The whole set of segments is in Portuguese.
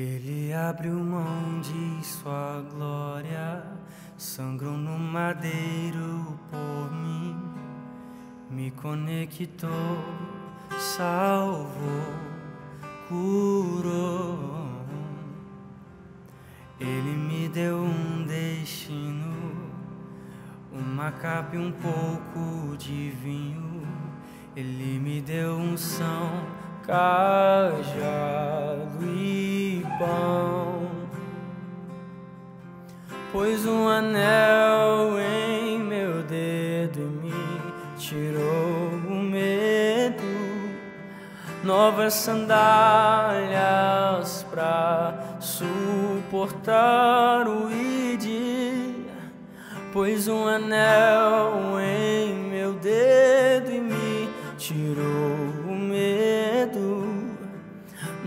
Ele abriu mão de sua glória, sangrou no madeiro por mim, me conectou, salvou, curou. Ele me deu um destino, uma capa e um pouco de vinho. Ele me deu um são, cajado pão. Pôs um anel em meu dedo e me tirou o medo. Novas sandálias pra suportar o id. Pôs um anel em meu dedo e me tirou.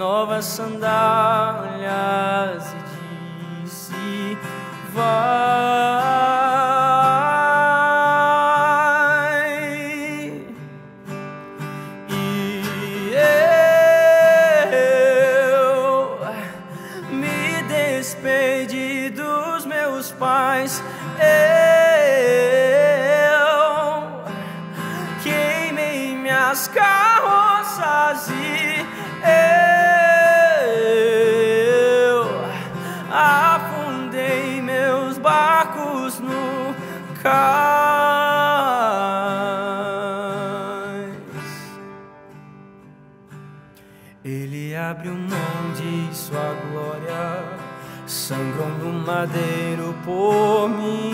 Novas sandálias e disse: Vai. E eu me despedi dos meus pais. Eu cais. Ele abriu mão de sua glória, sangrou no madeiro por mim.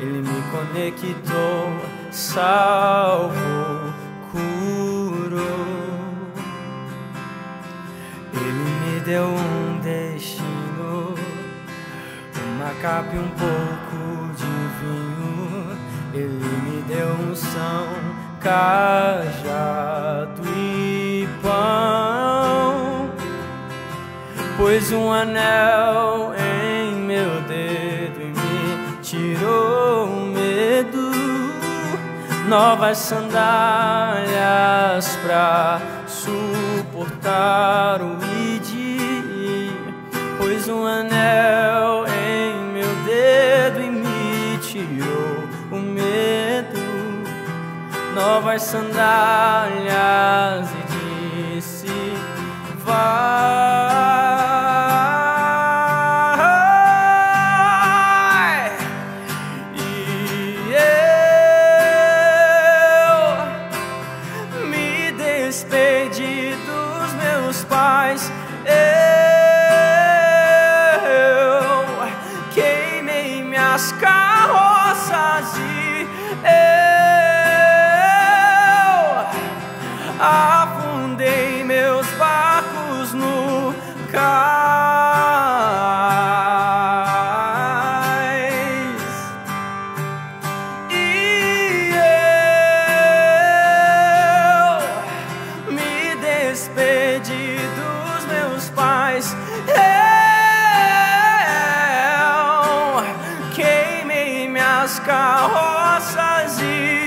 Ele me conectou, salvou, curou. Ele me deu um uma capa e um pouco de vinho. Ele me deu um são, cajado e pão. Pôs um anel em meu dedo e me tirou o medo. Novas sandálias pra suportar o id. Pôs um anel Novas sandálias e disse: Vai. E eu me despedi dos meus pais. Cais. E eu me despedi dos meus pais. Eu queimei minhas carroças e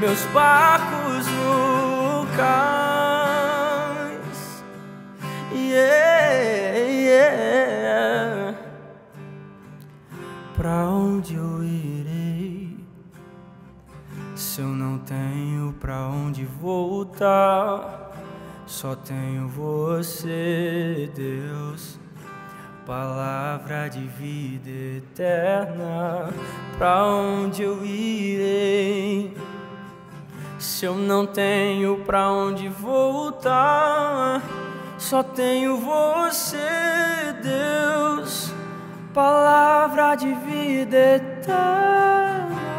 meus barcos no cais. Yeah, yeah. Pra onde eu irei? Se eu não tenho pra onde voltar, só tenho você, Deus. Palavra de vida eterna, pra onde eu irei? Se eu não tenho pra onde voltar, só tenho você, Deus. Palavra de vida eterna.